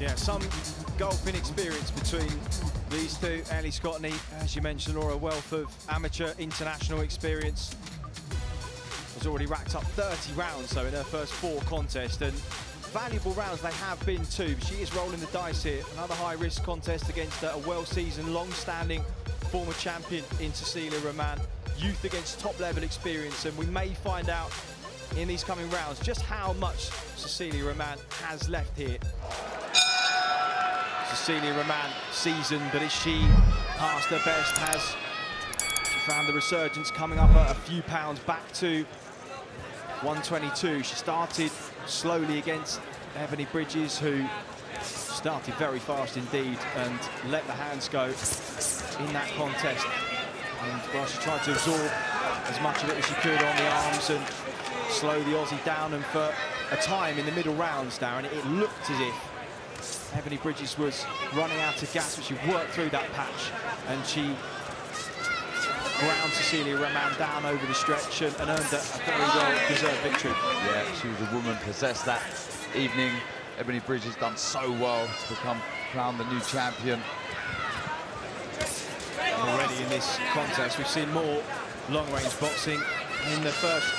Yeah, some golfing experience between these two. Ellie Scotney, as you mentioned, Laura, a wealth of amateur international experience. Has already racked up 30 rounds, though, in her first four contests. And valuable rounds they have been too. She is rolling the dice here. Another high-risk contest against a well-seasoned, long-standing former champion in Cecilia Roman. Youth against top-level experience, and we may find out in these coming rounds just how much Cecilia Roman has left here. Cecilia Roman season, but is she past her best? Has she found the resurgence coming up a, a few pounds back to 122? She started slowly against Ebanie Bridges, who started very fast indeed and let the hands go in that contest. And well, she tried to absorb as much of it as she could on the arms and slow the Aussie down. And for a time in the middle rounds, Darren, it looked as if Ebanie Bridges was running out of gas, but she worked through that patch and she ground Cecilia Roman down over the stretch and, and earned a, a very well-deserved victory. Yeah, she was a woman possessed that evening. Ebanie Bridges done so well to become crowned the new champion. Already in this contest, we've seen more long-range boxing in the first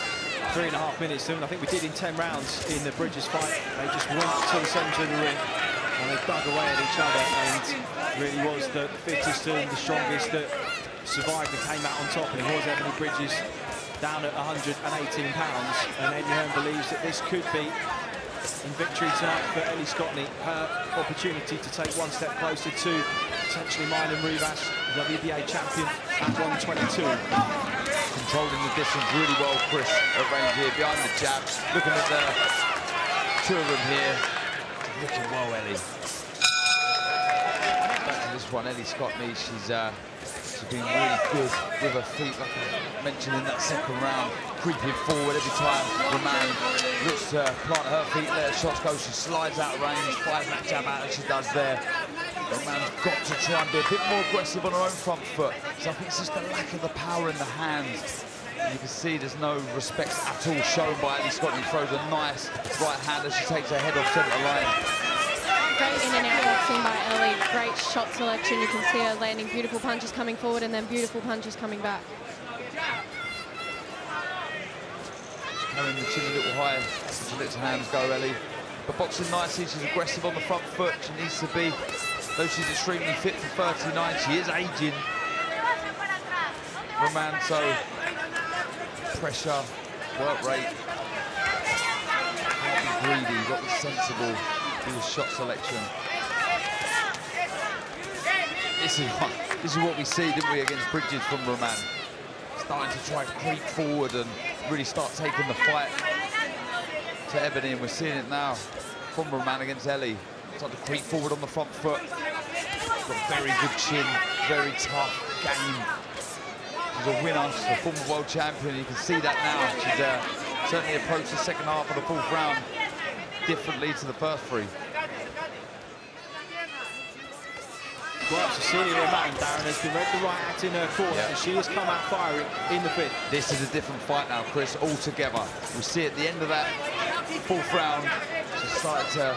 three and a half minutes. And I think we did in 10 rounds in the Bridges fight. They just went to the centre of the ring and they dug away at each other and really was the fittest and the strongest that survived and came out on top. And it was Ebanie Bridges down at 118 pounds. And Eddie Hearn believes that this could be in victory tonight for Ellie Scotney her opportunity to take one step closer to potentially Mayerlin Rivas, WBA champion at 122. Controlling the distance really well, Chris, at range here, behind the jabs. Looking at the two of them here. Looking well, Ellie. To this one, Ellie Scotney, she's uh, she's been really good with her feet, like I mentioned in that second round, creeping forward every time Roman looks to plant her feet, let her shots go, she slides out of range, fires that jab out as she does there. Roman's got to try and be a bit more aggressive on her own front foot. So I think it's just the lack of the power in the hands. You can see there's no respect at all shown by Ellie Scotney. Throws a nice right hand as she takes her head off centre line. Great in and out boxing by Ellie. Great shot selection. You can see her landing beautiful punches coming forward and then beautiful punches coming back. Carrying the chin a little higher as she lets her hands go, Ellie. But boxing nicely, she's aggressive on the front foot. She needs to be, though she's extremely fit for 39, she is aging. Roman, so pressure, work rate. Can't be greedy, you've got to be sensible with your shot selection. This is what this is what we see, didn't we, against Bridges from Roman. Starting to try to creep forward and really start taking the fight to Ebanie, and we're seeing it now from Roman against Ellie. Start to creep forward on the front foot. Got very good chin, very tough game. She's a winner, she's a former world champion. You can see that now. She's uh, certainly approached the second half of the fourth round differently to the first three. Well, Cecilia Roman, Darren, has been read the right act in her corner, Yeah. and she has come out firing in the fifth. This is a different fight now, Chris, altogether. We see at the end of that fourth round, she started to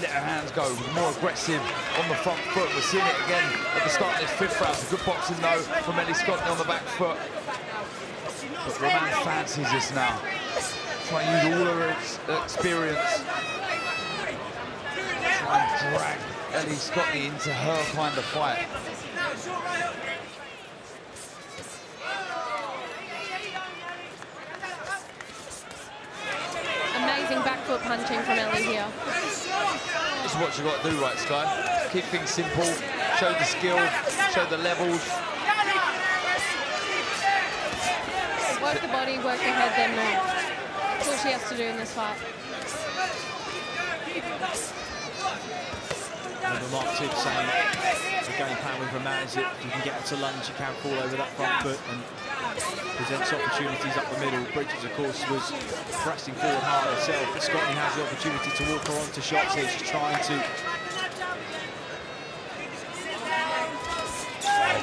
let her hands go, more aggressive on the front foot. We're seeing it again at the start of this fifth round. Good boxing, though, from Ellie Scotney on the back foot. But Roman fancies this now. Try and use all her experience. Try and drag Ellie Scotney into her kind of fight. Amazing back foot punching from Ellie here. This is what you've got to do, right, Sky? Keep things simple, show the skill, show the levels. Work the body, work the head, then move. That's all she has to do in this fight. Remember Mark Tibbs saying the game plan with Roman is that if you can get her to lunge, you can't fall over that front foot and presents opportunities up the middle. Bridges, of course, was pressing forward hard herself, but Scotney has the opportunity to walk her onto shots here. She's trying to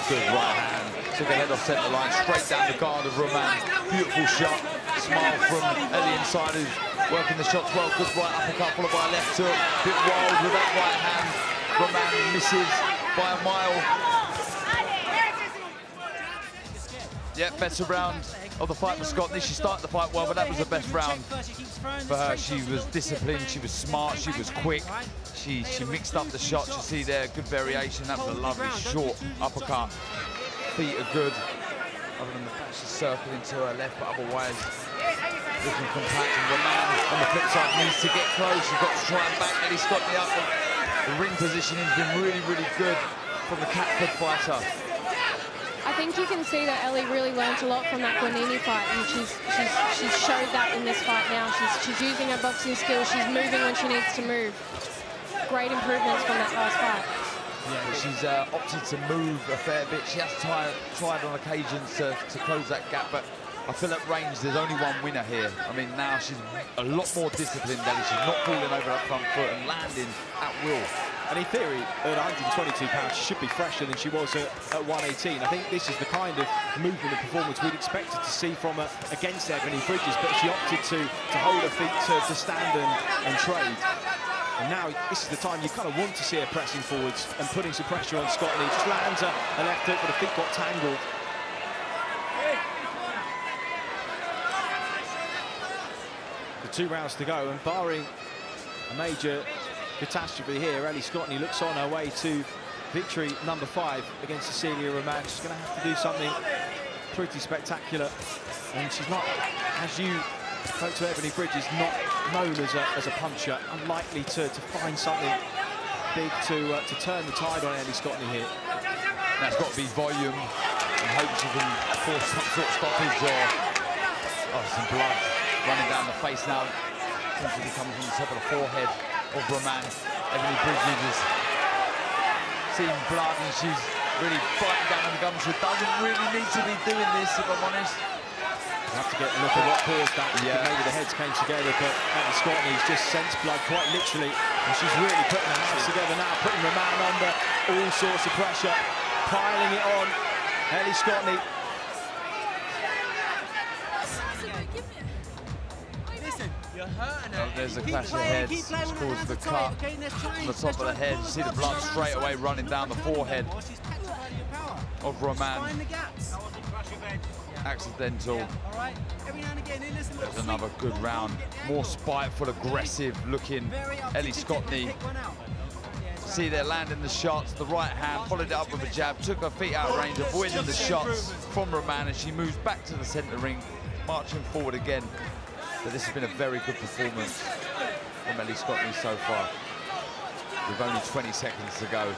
Good right hand. Took her head off centre line, straight down the guard of Roman. Beautiful shot. smile from Ellie inside, who's working the shots well. Good right uppercut followed by a left hook. Bit wild with that right hand. Roman misses by a mile. Yeah, better round of the fight for Scotney. She started the fight well, but that was the best round for her. She was disciplined, she was smart, she was quick. She she mixed up the shots. You see there, good variation. That was a lovely short uppercut. Feet are good. Other than the fact she's circling to her left, but otherwise looking compact. And Roman on the flip side needs to get close. She's got to try and back Eddie Scotney up. The ring positioning has been really, really good from the Catford fighter. I think you can see that Ellie really learnt a lot from that Guanini fight, and she's she's she's showed that in this fight now. She's she's using her boxing skills. She's moving when she needs to move. Great improvements from that last fight. Yeah, she's uh, opted to move a fair bit. She has tried, tried on occasions to, to close that gap, but I feel at range there's only one winner here. I mean, now she's a lot more disciplined, Ellie. She's not falling over that front foot and landing at will. And in theory, at 122 pounds, she should be fresher than she was at, at 118. I think this is the kind of movement and performance we'd expected to see from her against Ebanie Bridges, but she opted to, to hold her feet, to, to stand and, and trade. And now this is the time you kind of want to see her pressing forwards and putting some pressure on Scotney. Just lands a left hook, but the feet got tangled. The two rounds to go, and barring a major catastrophe here. Ellie Scotney looks on her way to victory number five against Cecilia Roman. She's going to have to do something pretty spectacular. And she's not, as you spoke to Ebanie Bridges, not known as a, as a puncher. Unlikely to, to find something big to uh, to turn the tide on Ellie Scotney here. That's got to be volume and hope she can force some sort of stoppage or oh, some blood running down the face now. Seems to be coming from the top of the forehead of Roman. Ebanie Bridges is seeing blood and she's really fighting down on the gums. She doesn't really need to be doing this, if I'm honest. We'll have to get a look at what caused that. Yeah. Maybe the heads came together, but Ellie Scotney's just sensed blood quite literally. And she's really putting her hands together now, putting Roman under all sorts of pressure, piling it on. Ellie Scotney Oh, there's a clash of heads, which caused the cut. On the top of the head. You see the blood straight away running down the forehead of Roman. Accidental. There's another good round. More spiteful, aggressive looking Ellie Scotney. See they're landing the shots, the right hand, followed it up with a jab, took her feet out of range, avoiding the shots from Roman as she moves back to the center ring, marching forward again. But this has been a very good performance from Ellie Scotney so far. With only 20 seconds to go.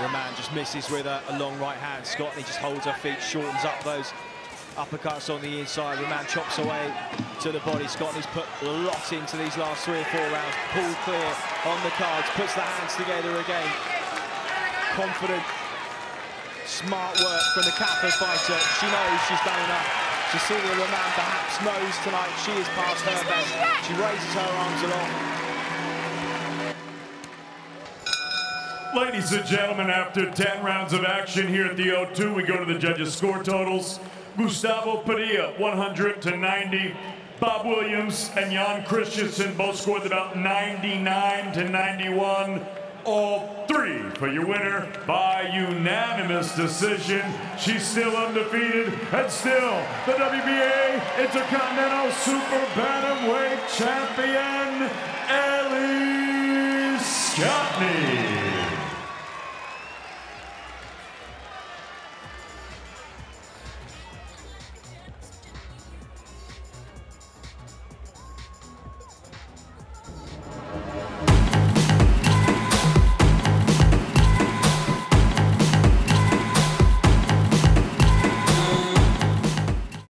Roman just misses with a, a, long right hand. Scotney just holds her feet, shortens up those uppercuts on the inside. Roman chops away to the body. Scotney's put a lot into these last three or four rounds. Pulled clear on the cards, puts the hands together again. Confident Smart work from the Catford fighter. She knows she's done enough. Cecilia Roman perhaps knows tonight she is past her best. She raises her arms aloft. Ladies and gentlemen, after 10 rounds of action here at the O2, we go to the judges' score totals. Gustavo Padilla, 100 to 90. Bob Williams and Jan Christensen both scored about 99 to 91 all three for your winner by unanimous decision. She's still undefeated and still the WBA Intercontinental Super Bantamweight Champion, Ellie Scotney.